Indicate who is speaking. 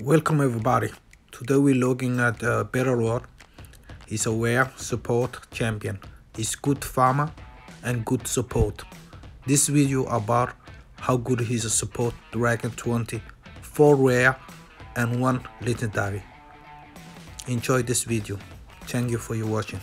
Speaker 1: Welcome everybody. Today we're looking at uh, Bellower. He's a rare support champion. He's good farmer and good support. This video about how good he's a support Dragon 20, 4 rare and 1 legendary. Enjoy this video. Thank you for your watching.